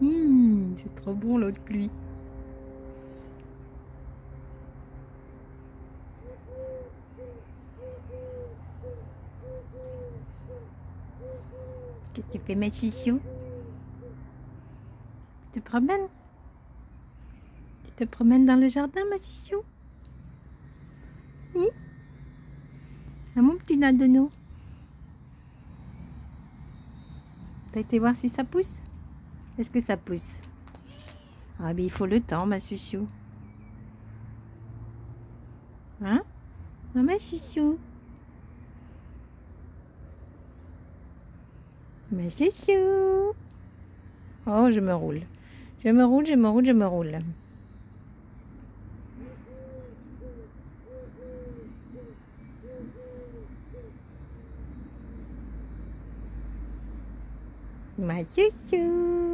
Hum, c'est trop bon l'eau de pluie. Qu'est-ce que tu fais ma chichou? Tu te promènes? Tu te promènes dans le jardin ma chichou? Ah mon petit nadono T'as été voir si ça pousse Est-ce que ça pousse Ah mais il faut le temps ma chouchou Hein Ah ma chouchou Mais c'est chou. Oh, je me roule. Je me roule, je me roule, je me roule. Ma chouchou.